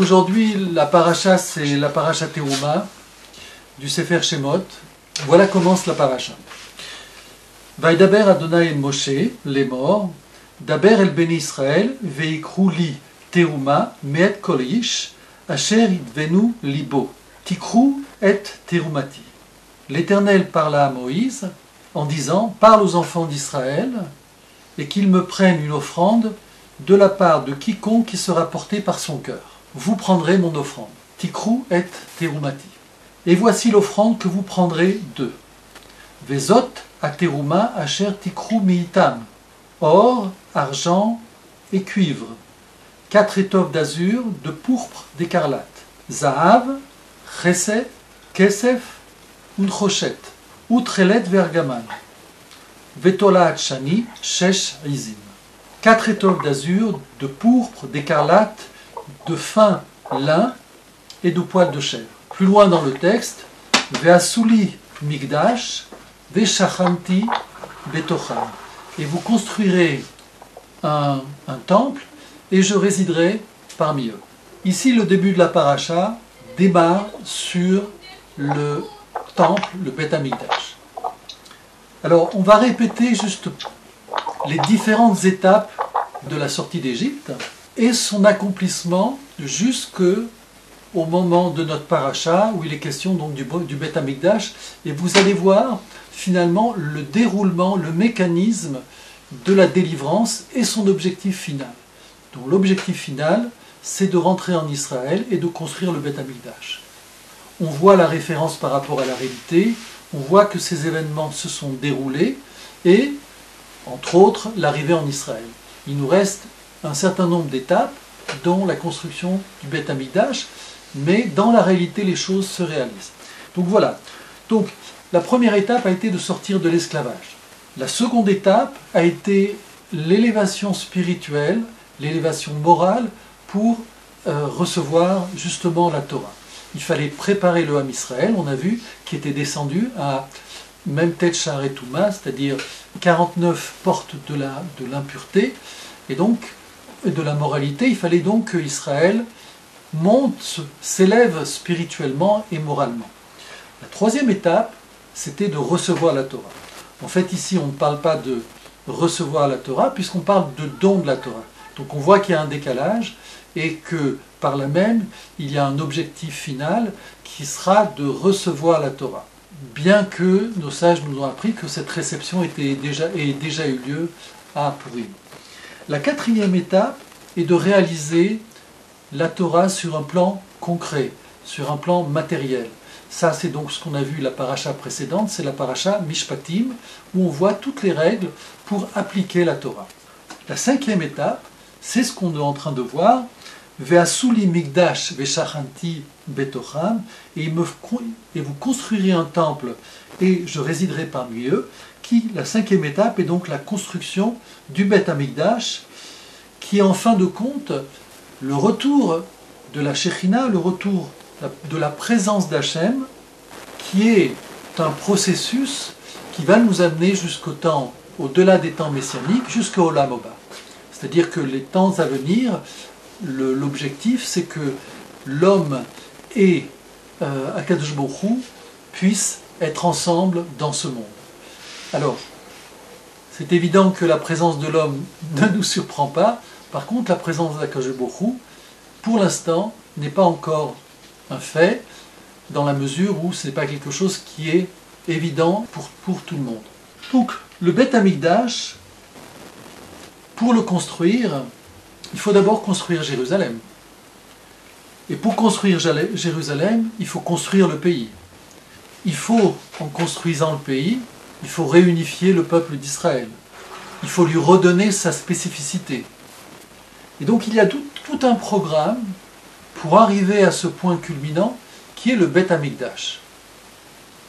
Aujourd'hui, la paracha, c'est la paracha Teruma du Sefer Shemot. Voilà commence la paracha. Adonai Moshe, les morts, Daber el Israël, veikru li Teruma, meet kol ish, asher idvenu libo, et terumati. L'Éternel parla à Moïse en disant Parle aux enfants d'Israël et qu'ils me prennent une offrande de la part de quiconque qui sera porté par son cœur. Vous prendrez mon offrande. Tikru et terumati. Et voici l'offrande que vous prendrez d'eux. Vezot a teruma asher tikru miitam. Or, argent et cuivre. Quatre étoffes d'azur, de pourpre, d'écarlate. Zahav, chesed, kesef, unchoshet. Outrelet vergaman. Vetola shani, shesh izim quatre étoffes d'azur, de pourpre, d'écarlate, de fin lin et de poils de chèvre. Plus loin dans le texte, Veasuli migdash, Veshachanti betocham. Et vous construirez un, temple et je résiderai parmi eux. Ici, le début de la paracha démarre sur le temple, le Beth Amikdash. Alors, on va répéter juste les différentes étapes de la sortie d'Égypte et son accomplissement jusque au moment de notre paracha où il est question donc du, du Beth Amikdash et vous allez voir finalement le déroulement, le mécanisme de la délivrance et son objectif final. Donc l'objectif final, c'est de rentrer en Israël et de construire le Beth Amikdash. On voit la référence par rapport à la réalité, on voit que ces événements se sont déroulés et entre autres l'arrivée en Israël. Il nous reste un certain nombre d'étapes, dont la construction du Beth Amikdash, mais dans la réalité, les choses se réalisent. Donc voilà. Donc la première étape a été de sortir de l'esclavage. La seconde étape a été l'élévation spirituelle, l'élévation morale pour euh, recevoir justement la Torah. Il fallait préparer le Ham Israël, on a vu, qui était descendu à même tête et c'est-à-dire 49 portes de l'impureté, et donc de la moralité. Il fallait donc que Israël monte, s'élève spirituellement et moralement. La troisième étape, c'était de recevoir la Torah. En fait, ici, on ne parle pas de recevoir la Torah, puisqu'on parle de don de la Torah. Donc on voit qu'il y a un décalage et que par là même, il y a un objectif final qui sera de recevoir la Torah bien que nos sages nous ont appris que cette réception ait déjà eu lieu à Purim. La quatrième étape est de réaliser la Torah sur un plan concret, sur un plan matériel. Ça, c'est donc ce qu'on a vu la paracha précédente, c'est la paracha Mishpatim, où on voit toutes les règles pour appliquer la Torah. La cinquième étape, c'est ce qu'on est en train de voir, Veasuli migdash veshachanti betocham, et, et vous construirez un temple et je résiderai parmi eux, la cinquième étape, est donc la construction du Bet Amigdash, qui est en fin de compte le retour de la Shekhinah, le retour de la présence d'Hachem, qui est un processus qui va nous amener jusqu'au temps, au-delà des temps messianiques, jusqu'au Olam C'est-à-dire que les temps à venir l'objectif, c'est que l'homme et euh, Akadosh puissent être ensemble dans ce monde. Alors, c'est évident que la présence de l'homme ne nous surprend pas. Par contre, la présence d'Akadosh pour l'instant, n'est pas encore un fait, dans la mesure où ce n'est pas quelque chose qui est évident pour, pour tout le monde. Donc, le Beth Amikdash, pour le construire, il faut d'abord construire Jérusalem. Et pour construire Jérusalem, il faut construire le pays. Il faut, en construisant le pays, il faut réunifier le peuple d'Israël. Il faut lui redonner sa spécificité. Et donc il y a tout, un programme pour arriver à ce point culminant qui est le Beth Amikdash,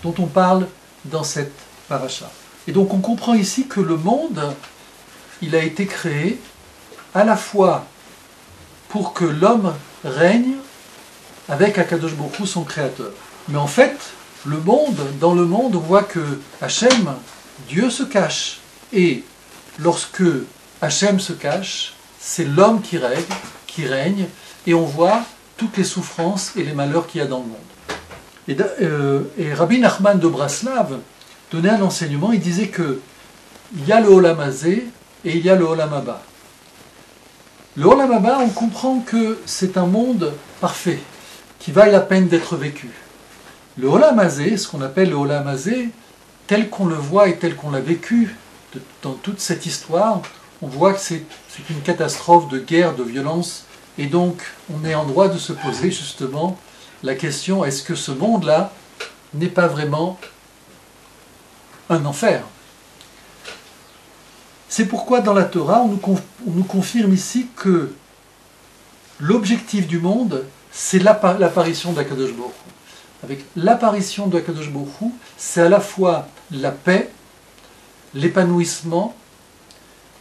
dont on parle dans cette paracha. Et donc on comprend ici que le monde, il a été créé à la fois pour que l'homme règne avec Akadosh Baruch son créateur. Mais en fait, le monde, dans le monde, on voit que Hachem, Dieu se cache. Et lorsque Hachem se cache, c'est l'homme qui règne, qui règne, et on voit toutes les souffrances et les malheurs qu'il y a dans le monde. Et, euh, Rabbi Nachman de Braslav donnait un enseignement, il disait que il y a le Olam Hazé et il y a le Olam Abba. Le Olam Abba, on comprend que c'est un monde parfait, qui vaille la peine d'être vécu. Le Olam Hazé, ce qu'on appelle le Olam Hazé, tel qu'on le voit et tel qu'on l'a vécu dans toute cette histoire, on voit que c'est une catastrophe de guerre, de violence, et donc on est en droit de se poser justement la question, est-ce que ce monde-là n'est pas vraiment un enfer? C'est pourquoi dans la Torah, on nous, confirme ici que l'objectif du monde, c'est l'apparition d'Akadosh Avec l'apparition d'Akadosh Baruch c'est à la fois la paix, l'épanouissement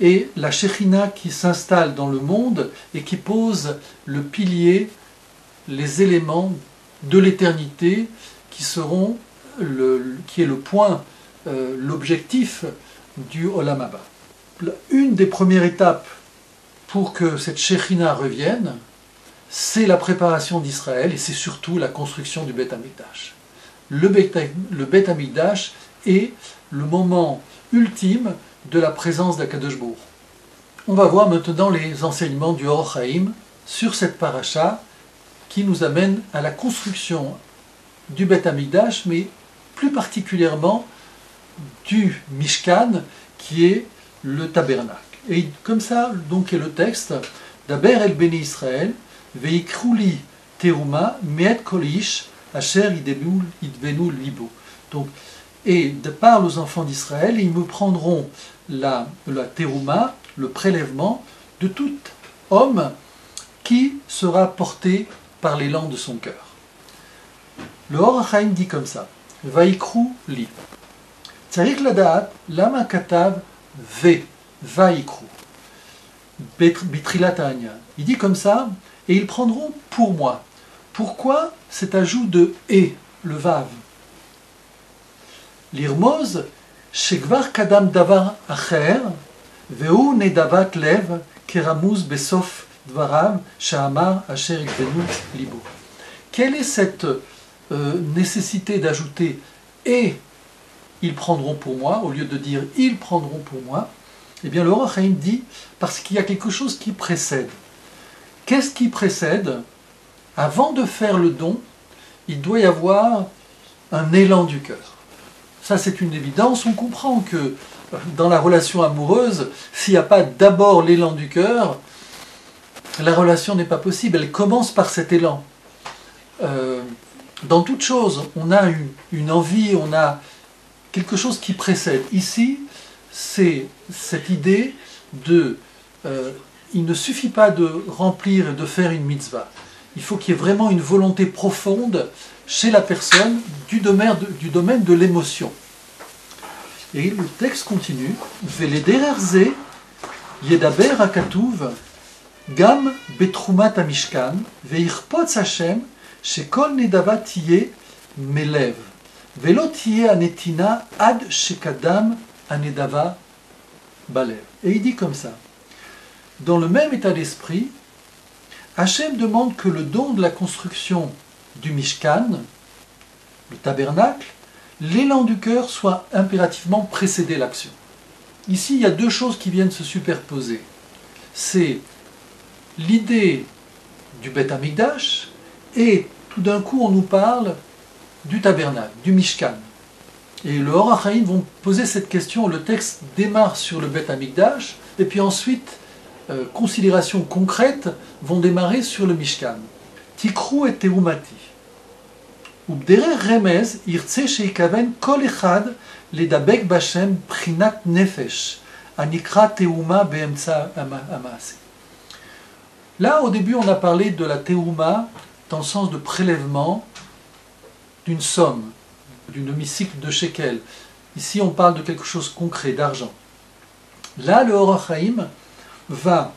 et la Shekhinah qui s'installe dans le monde et qui pose le pilier, les éléments de l'éternité qui seront qui est le point, euh, l'objectif du Olam Abba. Une des premières étapes pour que cette Shekhinah revienne, c'est la préparation d'Israël et c'est surtout la construction du Beth Amikdash. Le Beth, le Beth Amikdash est le moment ultime de la présence d'Akadosh On va voir maintenant les enseignements du Or sur cette paracha qui nous amène à la construction du Beth Amidash, mais plus particulièrement du Mishkan, qui est le tabernacle. Et comme ça, donc, est le texte d'Aber el Beni Israël, Veikrouli Teruma, Meet Kolish, Asher Idvenu Libo. Donc, et de par aux enfants d'Israël, ils me prendront la, la terouma, le prélèvement de tout homme qui sera porté par l'élan de son cœur. Le Horachaim dit comme ça Vaikru li. Tsarik ladat, lama katav ve, vaikru. Bitrilatanya. Il dit comme ça, et ils prendront pour moi. Pourquoi cet ajout de et, le vav L'irmoz, shekvar kadam davar acher, veu nedavat lev, keramuz besof dvarav, shamar asher libo. Quelle est cette euh, nécessité d'ajouter et ils prendront pour moi, au lieu de dire ils prendront pour moi Eh bien, le Horachaim dit parce qu'il y a quelque chose qui précède. Qu'est-ce qui précède Avant de faire le don, il doit y avoir un élan du cœur. Ça, c'est une évidence. On comprend que dans la relation amoureuse, s'il n'y a pas d'abord l'élan du cœur, la relation n'est pas possible. Elle commence par cet élan. Euh, dans toute chose, on a une, envie, on a quelque chose qui précède. Ici, c'est cette idée de... Euh, il ne suffit pas de remplir et de faire une mitzvah. Il faut qu'il y ait vraiment une volonté profonde chez la personne du domaine de, du domaine de l'émotion. Et le texte continue Veledererze yedaber akatuv gam betrumat amishkan veirpotz Hashem shekol nedava tiye melev velo tiye anetina ad shekadam anedava balev. Et il dit comme ça Dans le même état d'esprit, Hachem demande que le don de la construction du Mishkan, le tabernacle, l'élan du cœur soit impérativement précédé l'action. Ici, il y a deux choses qui viennent se superposer. C'est l'idée du Beth Amikdash et tout d'un coup on nous parle du tabernacle, du Mishkan. Et le Horachaim vont poser cette question, le texte démarre sur le Beth Amikdash et puis ensuite, euh, considérations concrètes vont démarrer sur le Mishkan. Tikru et Teumati. Ubdere remez irtse sheikaven kol echad ledabek bashem prinat nefesh anikra teuma beemtsa amase. Là, au début, on a parlé de la teuma dans le sens de prélèvement d'une somme, d'une demi-cycle de shekel. Ici, on parle de quelque chose concret, d'argent. Là, le Horachaim va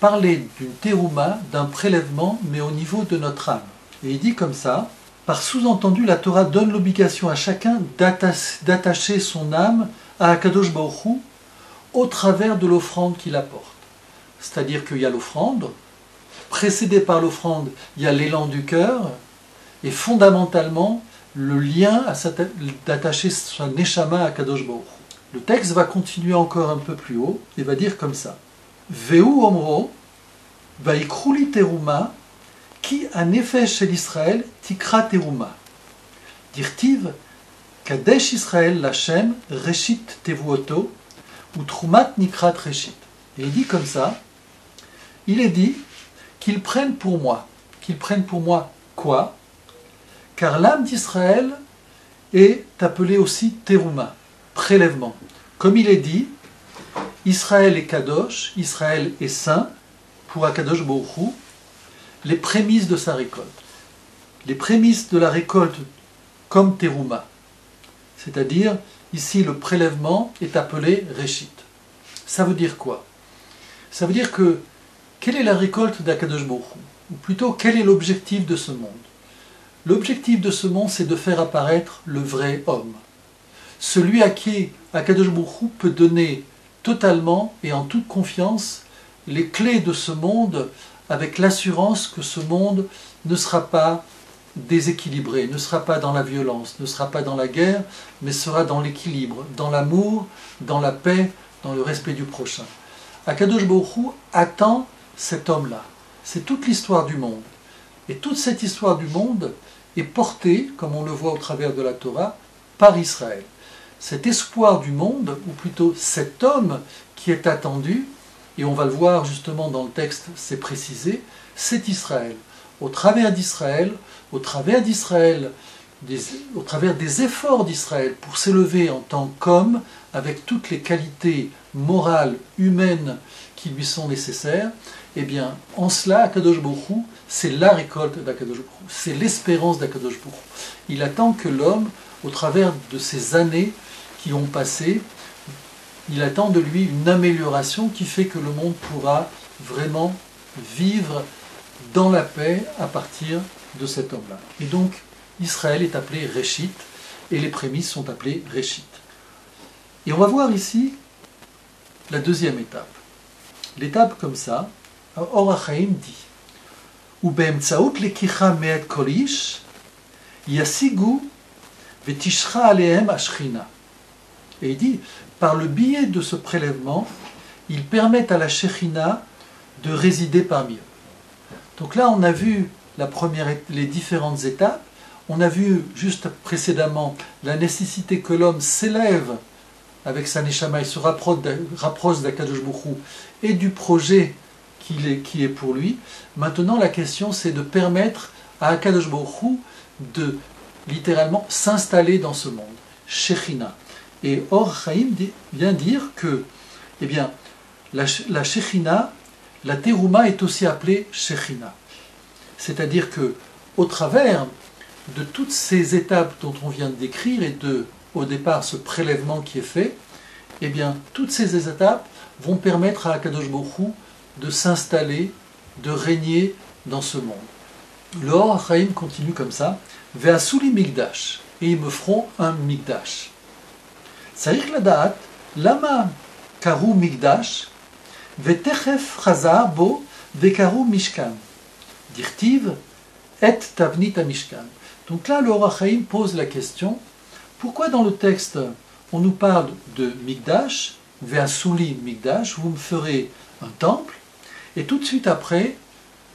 parler d'une teouma, d'un prélèvement, mais au niveau de notre âme. Et il dit comme ça par sous-entendu, la Torah donne l'obligation à chacun d'attacher son âme à Akadosh Baruch au travers de l'offrande qu'il apporte. C'est-à-dire qu'il y a l'offrande, précédé par l'offrande, il y a l'élan du cœur, et fondamentalement, le lien d'attacher son neshama à Kadosh Baruch. Le texte va continuer encore un peu plus haut et va dire comme ça. Veu omro, vaikruli teruma, qui en effet chez l'Israël tikra teruma. Dirtiv, Kadesh Israël Lachem, Reshit Tevuoto, ou Trumat Nikrat Reshit. Et il dit comme ça, il est dit qu'ils prennent pour moi. Qu'ils prennent pour moi quoi? Car l'âme d'Israël est appelée aussi Teruma, prélèvement. Comme il est dit, Israël est Kadosh, Israël est saint, pour Akadosh Baruch les prémices de sa récolte. Les prémices de la récolte comme Teruma. C'est-à-dire, ici, le prélèvement est appelé Réchit. Ça veut dire quoi? Ça veut dire que quelle est la récolte d'Akadosh Baruch Ou plutôt, quel est l'objectif de ce monde? L'objectif de ce monde, c'est de faire apparaître le vrai homme. Celui à qui Akadosh Baruch peut donner totalement et en toute confiance les clés de ce monde avec l'assurance que ce monde ne sera pas déséquilibré, ne sera pas dans la violence, ne sera pas dans la guerre, mais sera dans l'équilibre, dans l'amour, dans la paix, dans le respect du prochain. Akadosh Baruch attend cet homme-là. C'est toute l'histoire du monde. Et toute cette histoire du monde est portée, comme on le voit au travers de la Torah, par Israël. Cet espoir du monde, ou plutôt cet homme qui est attendu, et on va le voir justement dans le texte, c'est précisé, c'est Israël. Au travers d'Israël, au travers d'Israël, au travers des efforts d'Israël pour s'élever en tant qu'homme, avec toutes les qualités morales, humaines qui lui sont nécessaires, eh bien, en cela, Akadosh Baruch c'est la récolte d'Akadosh c'est l'espérance d'Akadosh Il attend que l'homme, au travers de ces années qui ont passé, il attend de lui une amélioration qui fait que le monde pourra vraiment vivre dans la paix à partir de cet homme-là. Et donc, Israël est appelé Réchit, et les prémices sont appelées Réchit. Et on va voir ici la deuxième étape. L'étape comme ça, Orachaim dit ou lekicha me'et kolish yasigu vetishcha alehem ashrina. Et il dit, par le biais de ce prélèvement, ils permettent à la Shekhinah de résider parmi eux. Donc là, on a vu la première, les différentes étapes. On a vu juste précédemment la nécessité que l'homme s'élève avec sa neshama, il se rapproche d'Akadosh et du projet qui est pour lui. Maintenant, la question, c'est de permettre à Akadosh de littéralement s'installer dans ce monde. Shechina. Et Or Chaim vient dire que, eh bien, la, la la Teruma est aussi appelée Shechina. C'est-à-dire que, au travers de toutes ces étapes dont on vient de décrire et de, au départ, ce prélèvement qui est fait, eh bien, toutes ces étapes vont permettre à Akadosh Baruch de s'installer, de régner dans ce monde. Le Or continue comme ça, Ve'asuli Migdash, et ils me feront un Migdash צריך לדעת lama karu migdash ותכף חזר bo וקראו mishkan. Dirtiv et tavnit mishkan. Donc là, le Horachaim pose la question pourquoi dans le texte on nous parle de Migdash, Veasuli Migdash, vous me ferez un temple, et tout de suite après,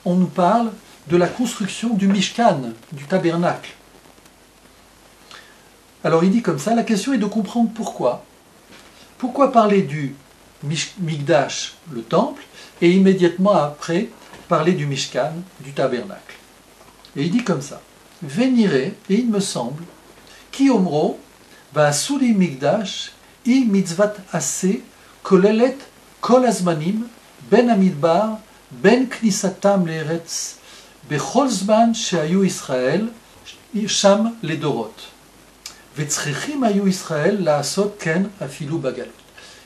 on nous parle de la construction du Mishkan, du tabernacle. Alors il dit comme ça, la question est de comprendre pourquoi. Pourquoi parler du Migdash, le temple, et immédiatement après parler du Mishkan, du tabernacle. Et il dit comme ça, Véniré, et il me semble, qui omro, va souli Migdash, i mitzvat ase, kolelet kol azmanim, ben amidbar, ben knisatam leretz, bechol zman sheayu Israël, sham ledorot.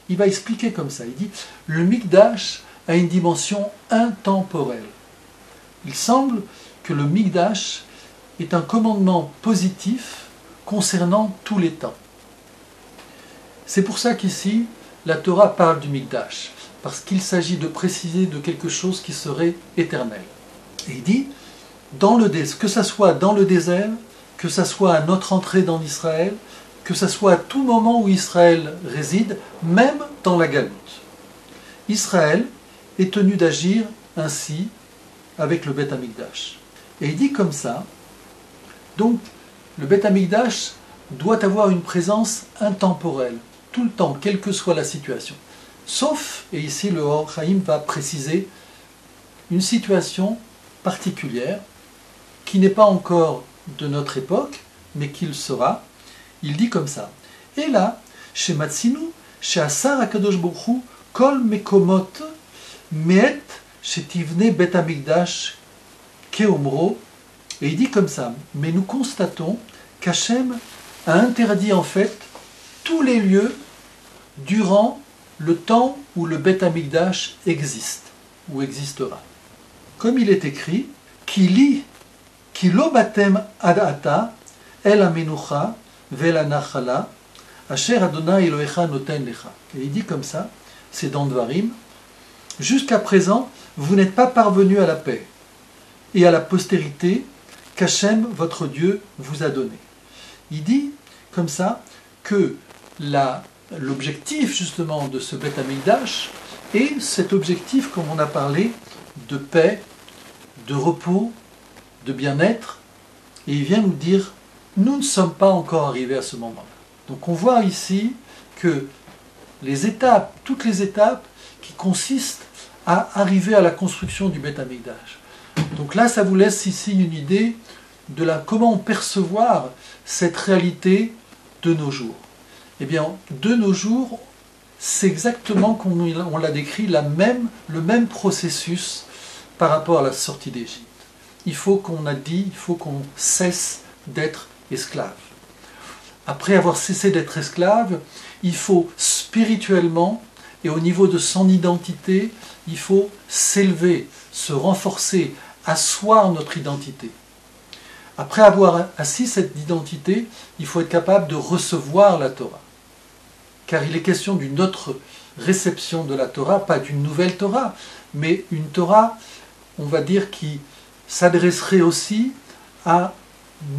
Il va expliquer comme ça, il dit, le Mikdash a une dimension intemporelle. Il semble que le Mikdash est un commandement positif concernant tous les temps. C'est pour ça qu'ici, la Torah parle du Mikdash. parce qu'il s'agit de préciser de quelque chose qui serait éternel. Et il dit, dans le que ça soit dans le désert, que ça soit à notre entrée dans Israël, que ça soit à tout moment où Israël réside, même dans la galoute. Israël est tenu d'agir ainsi avec le Beth Amikdash. Et il dit comme ça, donc le Beth Amikdash doit avoir une présence intemporelle, tout le temps, quelle que soit la situation. Sauf, et ici le Hor va préciser, une situation particulière qui n'est pas encore de notre époque, mais qui le sera. Il dit comme ça. Et là, chez Matsinu, chez Asar Akadosh Bokhu, Kol Mekomot, Met, chez Tivne Bet Amigdash, Keomro, et il dit comme ça. Mais nous constatons qu'Hachem a interdit en fait tous les lieux durant le temps où le Bet Amigdash existe, ou existera. Comme il est écrit, qui lit, Et il dit comme ça, c'est dans Dvarim, jusqu'à présent, vous n'êtes pas parvenu à la paix et à la postérité qu'Hachem, votre Dieu, vous a donné. Il dit comme ça que l'objectif justement de ce Beth Amikdash est cet objectif, comme on a parlé, de paix, de repos, de bien-être. Et il vient nous dire, nous ne sommes pas encore arrivés à ce moment-là. Donc on voit ici que les étapes, toutes les étapes qui consistent à arriver à la construction du Beth Amikdash. Donc là, ça vous laisse ici une idée de la, comment percevoir cette réalité de nos jours. Eh bien, de nos jours, c'est exactement comme on l'a décrit, la même, le même processus par rapport à la sortie d'Égypte. Il faut qu'on a dit, il faut qu'on cesse d'être esclave. Après avoir cessé d'être esclave, il faut spirituellement et au niveau de son identité, il faut s'élever, se renforcer, asseoir notre identité. Après avoir assis cette identité, il faut être capable de recevoir la Torah car il est question d'une autre réception de la Torah, pas d'une nouvelle Torah, mais une Torah, on va dire, qui s'adresserait aussi à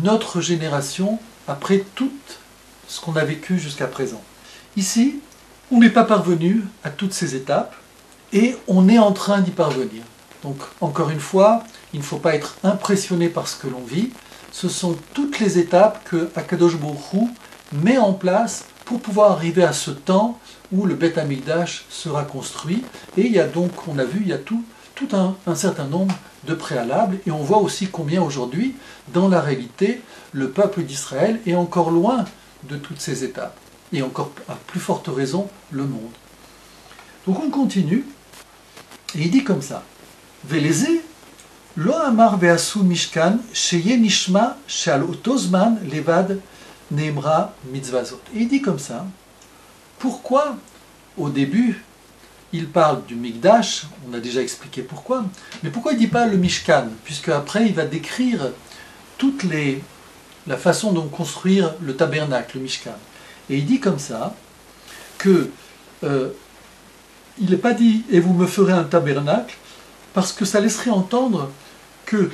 notre génération après tout ce qu'on a vécu jusqu'à présent. Ici, on n'est pas parvenu à toutes ces étapes et on est en train d'y parvenir. Donc, encore une fois, il ne faut pas être impressionné par ce que l'on vit. Ce sont toutes les étapes que Akadosh Baruch met en place pour pouvoir arriver à ce temps où le Beth Amikdash sera construit. Et il y a donc, on a vu, il y a tout, tout un, certain nombre de préalables. Et on voit aussi combien aujourd'hui, dans la réalité, le peuple d'Israël est encore loin de toutes ces étapes. Et encore à plus forte raison, le monde. Donc on continue. Et il dit comme ça. Veleze, lo amar beasu mishkan, sheye nishma, levad, Nemra mitzvazot. Et il dit comme ça, pourquoi au début il parle du Migdash, on a déjà expliqué pourquoi, mais pourquoi il ne dit pas le Mishkan? Puisque après il va décrire toute la façon dont construire le tabernacle, le Mishkan. Et il dit comme ça que euh, il n'est pas dit et vous me ferez un tabernacle, parce que ça laisserait entendre que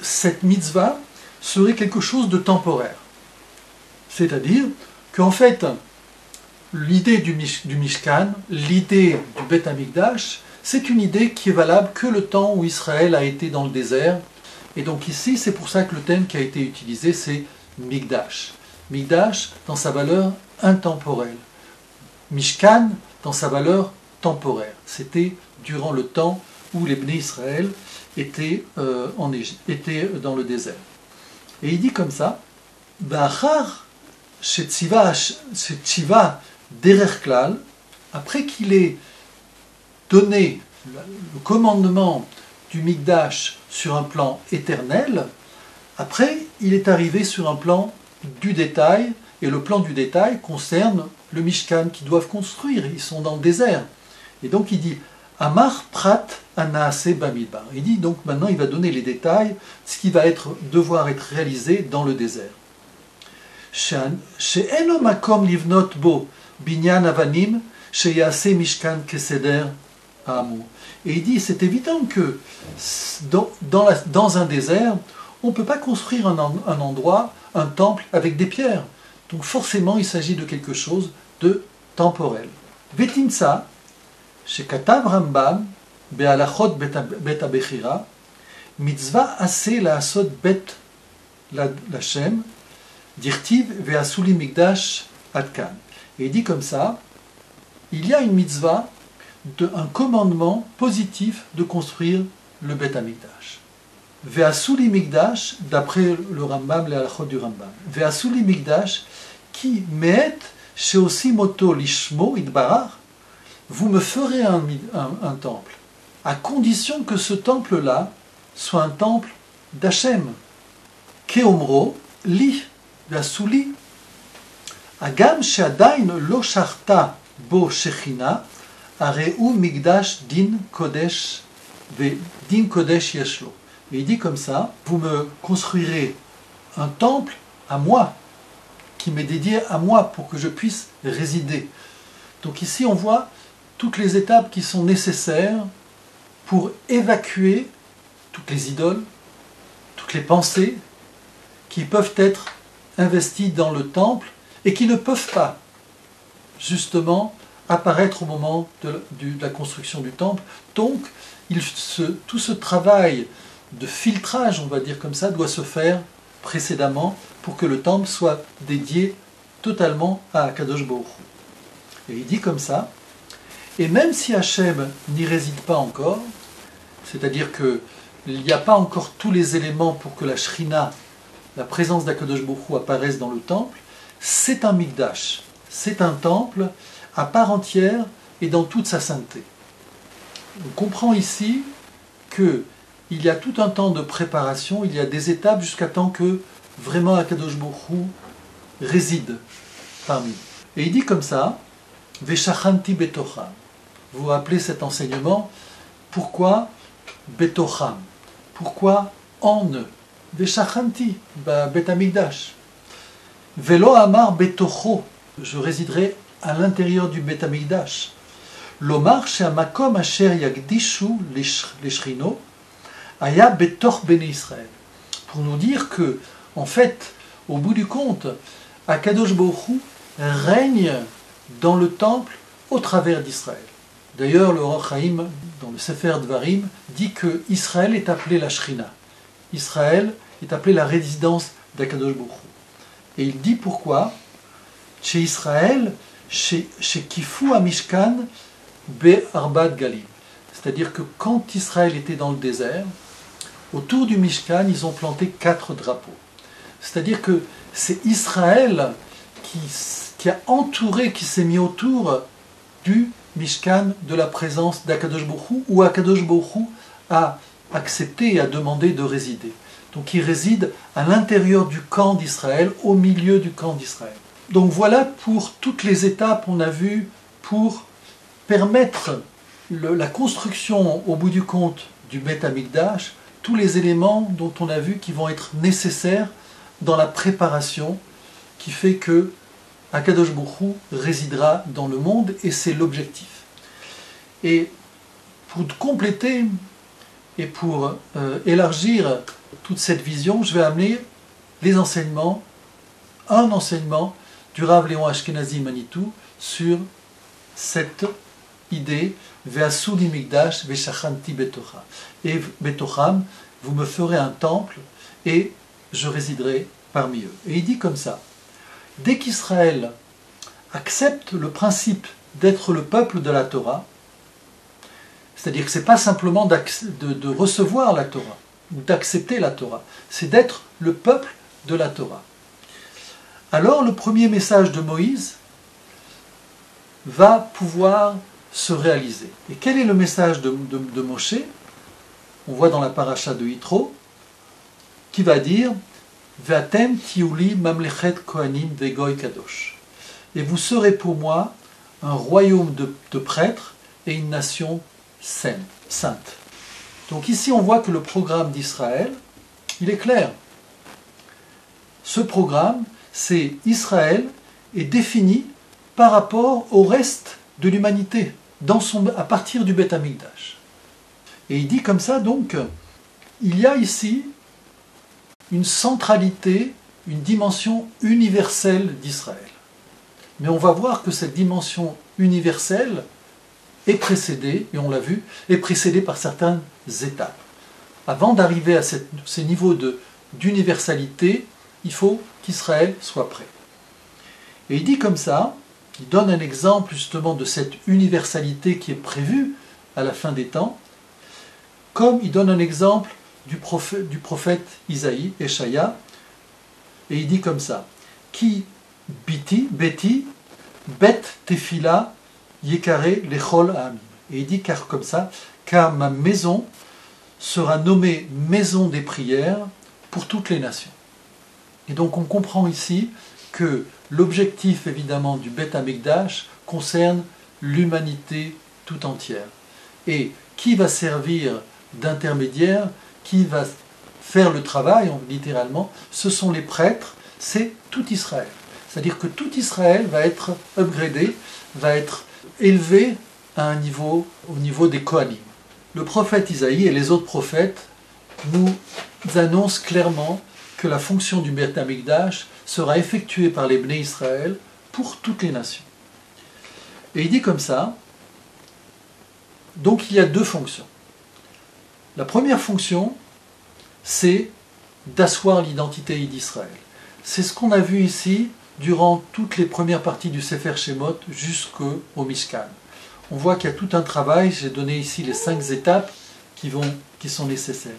cette mitzvah serait quelque chose de temporaire. C'est-à-dire qu'en fait, l'idée du, Mishkan, l'idée du Beth Amikdash, c'est une idée qui est valable que le temps où Israël a été dans le désert. Et donc ici, c'est pour ça que le thème qui a été utilisé, c'est Migdash. Migdash dans sa valeur intemporelle. Mishkan dans sa valeur temporaire. C'était durant le temps où les Bnei Israël étaient, euh, en Égypte, étaient dans le désert. Et il dit comme ça, Bachar Tziva d'Ererklal, après qu'il ait donné le commandement du Migdash sur un plan éternel, après il est arrivé sur un plan du détail, et le plan du détail concerne le Mishkan qu'ils doivent construire, ils sont dans le désert. Et donc il dit Amar Prat Anaase Bamidbar. Il dit donc maintenant il va donner les détails, ce qui va être, devoir être réalisé dans le désert. She'eno Makom Livnot Bo binyan avanim, sheyase mishkan keseder amour. Et il dit, c'est évident que dans, dans, la, dans, un désert, on ne peut pas construire un, un, endroit, un temple avec des pierres. Donc forcément, il s'agit de quelque chose de temporel. Vetimsa, Shekatav Rambam, Bealachot Bet Abechira, Mitzvah Ase la Asot Bet la Shem, Dirtiv Veasuli Migdash Adkan. Et il dit comme ça, il y a une mitzvah, de, un commandement positif de construire le Bet Amikdash. Ve'asuli migdash, d'après le Rambam, les halachot du Rambam. Ve'asuli migdash, qui met chez aussi moto lishmo idbarar, vous me ferez un temple, à condition que ce temple-là soit un temple d'Hachem. Keomro, li, ve'asuli, agam she'adain lo sharta bo shechina, areu migdash din kodesh, ve din kodesh yeshlo. Et il dit comme ça, vous me construirez un temple à moi, qui m'est dédié à moi pour que je puisse résider. Donc ici on voit toutes les étapes qui sont nécessaires pour évacuer toutes les idoles, toutes les pensées qui peuvent être investies dans le temple et qui ne peuvent pas justement apparaître au moment de, la construction du temple. Donc tout ce travail de filtrage, on va dire comme ça, doit se faire précédemment pour que le temple soit dédié totalement à Kadosh Baruch Et il dit comme ça, et même si Hachem n'y réside pas encore, c'est-à-dire qu'il n'y a pas encore tous les éléments pour que la Shrina, la présence d'Akadosh Baruch apparaisse dans le temple, c'est un Mikdash, c'est un temple à part entière et dans toute sa sainteté. On comprend ici que il y a tout un temps de préparation, il y a des étapes jusqu'à temps que vraiment Akadosh Baruch réside parmi. Et il dit comme ça, Veshachanti Betocham. Vous rappelez cet enseignement? Pourquoi Betocham Pourquoi en eux Veshachanti, Betamigdash. Velo Amar Betocho. Je résiderai à l'intérieur du Betamigdash. Lomar Makom Asher Yagdishu Leshrino Aya Betor Ben Israël. Pour nous dire que, en fait, au bout du compte, Akadosh Baruch règne dans le temple au travers d'Israël. D'ailleurs, le Rochaim, dans le Sefer Dvarim, dit que Israël est appelé la Shrina. Israël est appelé la résidence d'Akadosh Baruch Et il dit pourquoi? Chez Israël, chez, chez Kifu Amishkan, Be Arbad Galim. C'est-à-dire que quand Israël était dans le désert, autour du Mishkan, ils ont planté quatre drapeaux. C'est-à-dire que c'est Israël qui, a entouré, qui s'est mis autour du Mishkan de la présence d'Akadosh Baruch où Akadosh Baruch a accepté et a demandé de résider. Donc il réside à l'intérieur du camp d'Israël, au milieu du camp d'Israël. Donc voilà pour toutes les étapes on a vues pour permettre la construction au bout du compte du Beth Amikdash, tous les éléments dont on a vu qui vont être nécessaires dans la préparation qui fait que Akadosh Baruch résidera dans le monde et c'est l'objectif. Et pour compléter et pour euh, élargir toute cette vision, je vais amener les enseignements, un enseignement du Rav Léon Ashkenazi Manitou sur cette idée Ve'asuli migdash ve'shachanti betocha. Et betocham, vous me ferez un temple et je résiderai parmi eux. Et il dit comme ça dès qu'Israël accepte le principe d'être le peuple de la Torah, c'est-à-dire que ce n'est pas simplement de, recevoir la Torah ou d'accepter la Torah, c'est d'être le peuple de la Torah. Alors le premier message de Moïse va pouvoir se réaliser. Et quel est le message de, Moshe? On voit dans la paracha de Yitro, qui va dire mamlechet kohanim vegoy kadosh. Et vous serez pour moi un royaume de, prêtres et une nation sainte, sainte. Donc ici on voit que le programme d'Israël, il est clair. Ce programme, c'est Israël est défini par rapport au reste de l'humanité. à partir du Beth Amikdash. Et il dit comme ça, donc, il y a ici une centralité, une dimension universelle d'Israël. Mais on va voir que cette dimension universelle est précédée, et on l'a vu, est précédée par certaines étapes. Avant d'arriver à ces niveaux d'universalité, il faut qu'Israël soit prêt. Et il dit comme ça, il donne un exemple justement de cette universalité qui est prévue à la fin des temps, comme il donne un exemple du prophète, du prophète Isaïe, Eshaya, et il dit comme ça, qui biti, beti, bet tefila, lechol amim. Et il dit car comme ça, car ma maison sera nommée maison des prières pour toutes les nations. Et donc on comprend ici que l'objectif évidemment du Beth Amikdash concerne l'humanité tout entière. Et qui va servir d'intermédiaire, qui va faire le travail, littéralement, ce sont les prêtres, c'est tout Israël. C'est-à-dire que tout Israël va être upgradé, va être élevé au niveau des Kohanim. Le prophète Isaïe et les autres prophètes nous annoncent clairement que la fonction du Beth sera effectuée par les Bnei Israël pour toutes les nations. Et il dit comme ça, donc il y a deux fonctions. La première fonction, c'est d'asseoir l'identité d'Israël. C'est ce qu'on a vu ici durant toutes les premières parties du Sefer Shemot jusqu'au Mishkan. On voit qu'il y a tout un travail, j'ai donné ici les cinq étapes qui, sont nécessaires.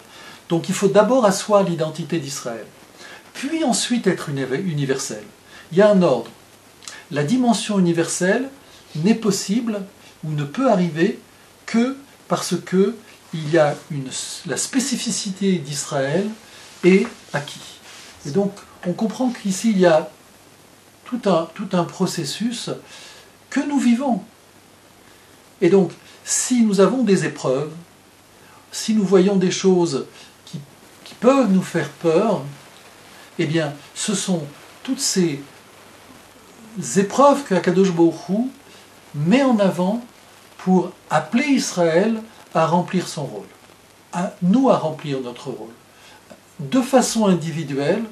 Donc il faut d'abord asseoir l'identité d'Israël, puis ensuite être universel. Il y a un ordre. La dimension universelle n'est possible ou ne peut arriver que parce que il y a la spécificité d'Israël est acquis. Et donc on comprend qu'ici il y a tout un, processus que nous vivons. Et donc si nous avons des épreuves, si nous voyons des choses peuvent nous faire peur, eh bien, ce sont toutes ces épreuves que Akadosh Baruch met en avant pour appeler Israël à remplir son rôle, à nous à remplir notre rôle. De façon individuelle,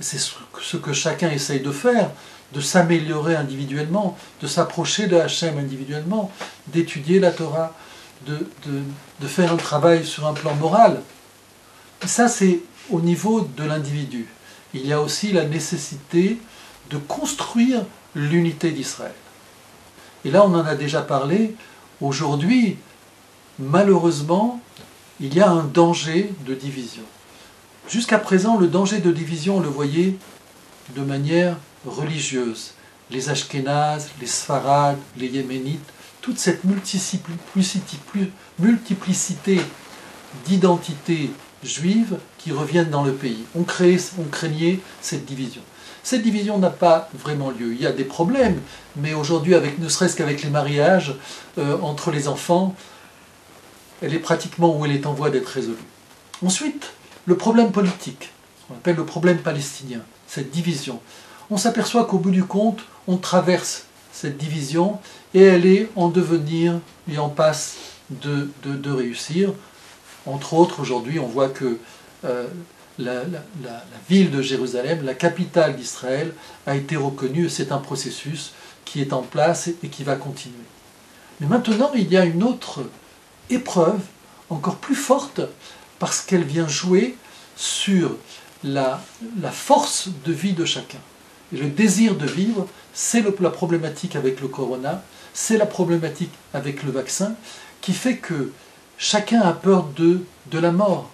c'est ce que chacun essaye de faire, de s'améliorer individuellement, de s'approcher de Hachem individuellement, d'étudier la Torah, de, de faire un travail sur un plan moral. Ça, c'est au niveau de l'individu. Il y a aussi la nécessité de construire l'unité d'Israël. Et là, on en a déjà parlé. Aujourd'hui, malheureusement, il y a un danger de division. Jusqu'à présent, le danger de division, on le voyait de manière religieuse. Les Ashkénazes, les Sfarades, les Yéménites, toute cette multiplicité d'identités juives qui reviennent dans le pays. On, on craignait cette division. Cette division n'a pas vraiment lieu. Il y a des problèmes, mais aujourd'hui, avec, ne serait-ce qu'avec les mariages euh, entre les enfants, elle est pratiquement où elle est en voie d'être résolue. Ensuite, le problème politique, qu'on appelle le problème palestinien, cette division. On s'aperçoit qu'au bout du compte, on traverse cette division et elle est en devenir et en passe de, réussir. Entre autres, aujourd'hui, on voit que euh, la, ville de Jérusalem, la capitale d'Israël, a été reconnue. C'est un processus qui est en place et, qui va continuer. Mais maintenant, il y a une autre épreuve encore plus forte parce qu'elle vient jouer sur la, force de vie de chacun. Le désir de vivre, c'est la problématique avec le corona, c'est la problématique avec le vaccin, qui fait que chacun a peur de, la mort.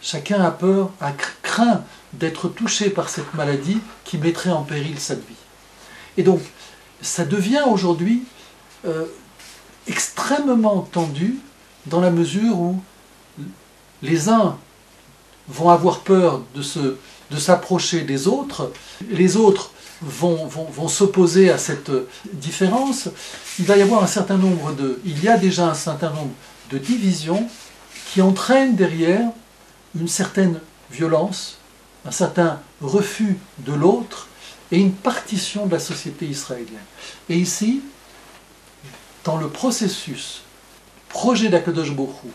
Chacun a peur, a craint d'être touché par cette maladie qui mettrait en péril sa vie. Et donc, ça devient aujourd'hui euh, extrêmement tendu dans la mesure où les uns vont avoir peur de, de s'approcher des autres, les autres vont, vont, vont s'opposer à cette différence. Il va y avoir un certain nombre de... Il y a déjà un certain nombre de divisions qui entraînent derrière une certaine violence, un certain refus de l'autre et une partition de la société israélienne. Et ici, dans le processus, projet d'Akadosh Baruch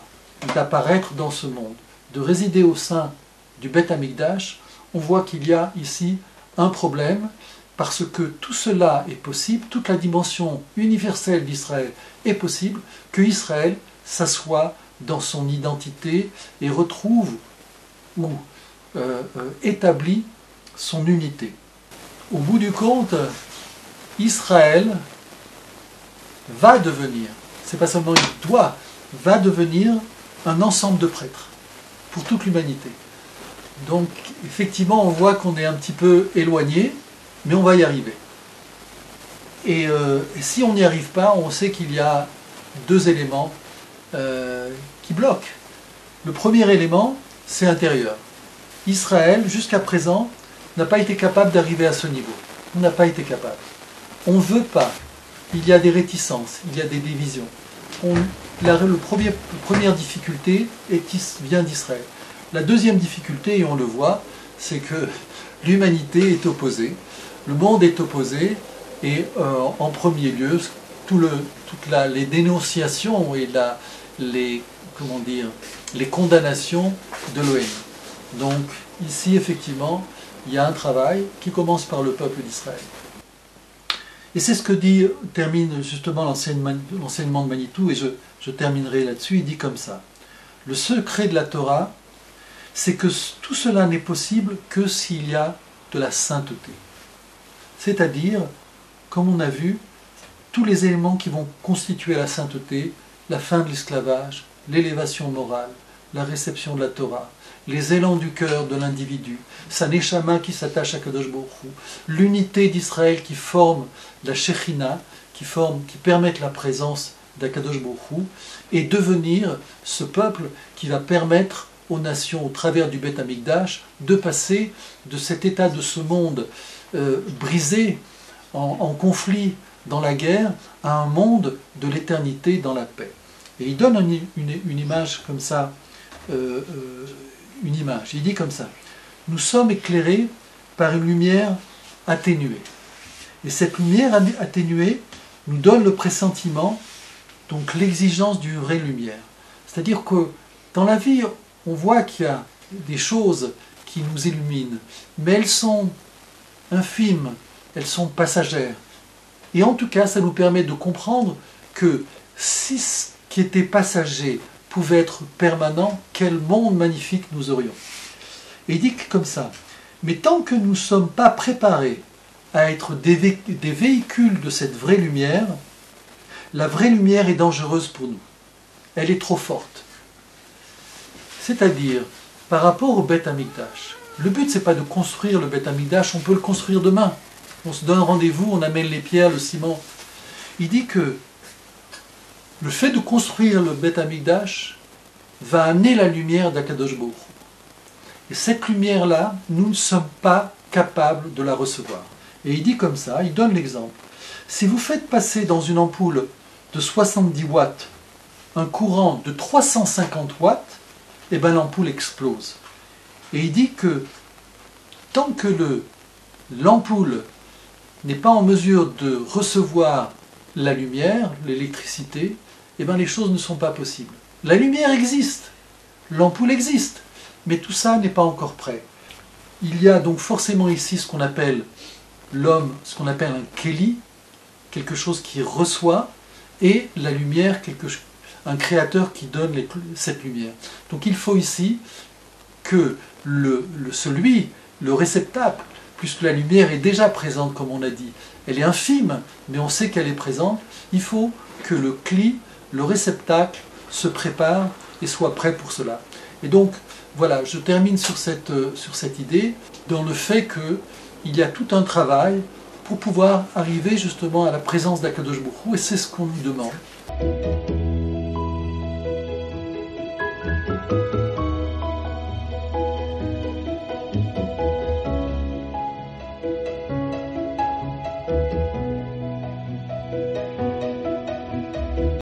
d'apparaître dans ce monde, de résider au sein du Beth Amikdash, on voit qu'il y a ici un problème, parce que tout cela est possible, toute la dimension universelle d'Israël est possible, que Israël s'assoit dans son identité et retrouve ou euh, euh, établit son unité. Au bout du compte, Israël va devenir, c'est pas seulement il doit, va devenir un ensemble de prêtres pour toute l'humanité. Donc effectivement, on voit qu'on est un petit peu éloigné, mais on va y arriver. Et, euh, si on n'y arrive pas, on sait qu'il y a deux éléments euh, qui bloquent. Le premier élément, c'est intérieur. Israël, jusqu'à présent, n'a pas été capable d'arriver à ce niveau. On n'a pas été capable. On ne veut pas. Il y a des réticences, il y a des divisions. la, première difficulté est, vient d'Israël. La deuxième difficulté, et on le voit, c'est que l'humanité est opposée, le monde est opposé, et euh, en premier lieu, toutes les dénonciations et les, comment dire, les condamnations de l'ONU. Donc ici, effectivement, il y a un travail qui commence par le peuple d'Israël. Et c'est ce que dit, termine justement l'enseignement de Manitou, et je terminerai là-dessus, il dit comme ça. Le secret de la Torah, c'est que tout cela n'est possible que s'il y a de la sainteté. C'est-à-dire, comme on a vu, tous les éléments qui vont constituer la sainteté, la fin de l'esclavage, l'élévation morale, la réception de la Torah, les élans du cœur de l'individu, sa neshama qui s'attache à Kadosh Baruch l'unité d'Israël qui forme la Shechina, qui, forme, qui permettent la présence d'Akadosh Baruch et devenir ce peuple qui va permettre aux nations, au travers du Beth Amikdash, de passer de cet état de ce monde euh, brisé, en, conflit, dans la guerre, à un monde de l'éternité dans la paix. Et il donne une, image comme ça, euh, euh, une image. Il dit comme ça Nous sommes éclairés par une lumière atténuée. Et cette lumière atténuée nous donne le pressentiment, donc l'exigence d'une vraie lumière. C'est-à-dire que dans la vie, on voit qu'il y a des choses qui nous illuminent, mais elles sont infimes, elles sont passagères. Et en tout cas, ça nous permet de comprendre que si ce qui était passager pouvait être permanent, quel monde magnifique nous aurions. Et il dit comme ça, mais tant que nous ne sommes pas préparés à être des, véhicules de cette vraie lumière, la vraie lumière est dangereuse pour nous. Elle est trop forte. C'est-à-dire, par rapport au Beth Amikdash, le but c'est pas de construire le Beth Amikdash, on peut le construire demain. On se donne rendez-vous, on amène les pierres, le ciment. Il dit que le fait de construire le Beth Amikdash va amener la lumière d'Akadosh. Et cette lumière-là, nous ne sommes pas capables de la recevoir. Et il dit comme ça, il donne l'exemple. Si vous faites passer dans une ampoule de 70 watts un courant de 350 watts, eh ben l'ampoule explose. Et il dit que tant que l'ampoule n'est pas en mesure de recevoir la lumière, l'électricité, eh bien les choses ne sont pas possibles. La lumière existe, l'ampoule existe, mais tout ça n'est pas encore prêt. Il y a donc forcément ici ce qu'on appelle l'homme, ce qu'on appelle un Keli, quelque chose qui reçoit, et la lumière, quelque, un créateur qui donne cette lumière. Donc il faut ici que celui, le réceptacle, puisque la lumière est déjà présente, comme on a dit, elle est infime, mais on sait qu'elle est présente, il faut que le cli, le réceptacle, se prépare et soit prêt pour cela. Et donc, voilà, je termine sur cette, cette idée, dans le fait qu'il y a tout un travail pour pouvoir arriver justement à la présence d'Akadosh Bokhu, et c'est ce qu'on nous demande.